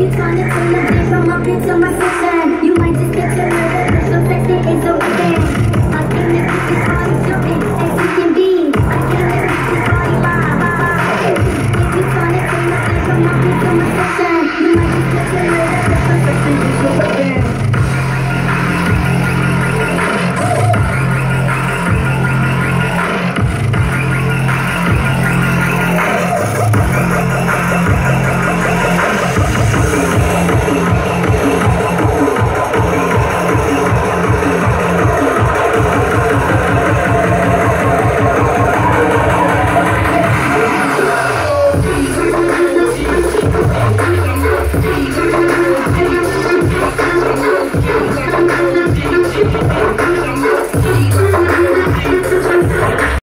you trying to turn the